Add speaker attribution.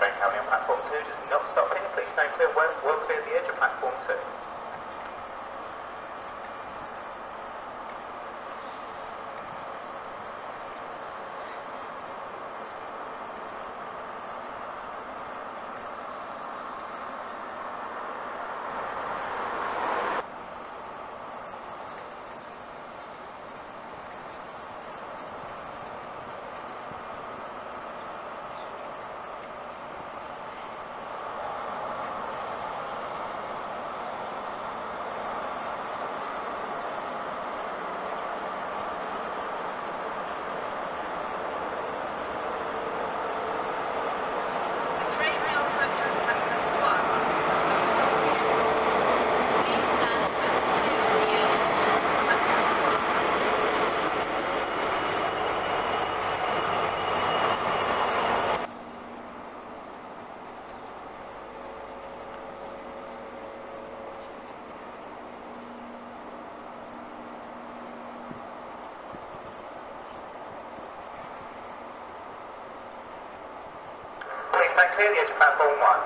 Speaker 1: coming on platform 2, just not stop stopping. Please stand clear, well, well clear the edge of platform 2.
Speaker 2: it's platform one.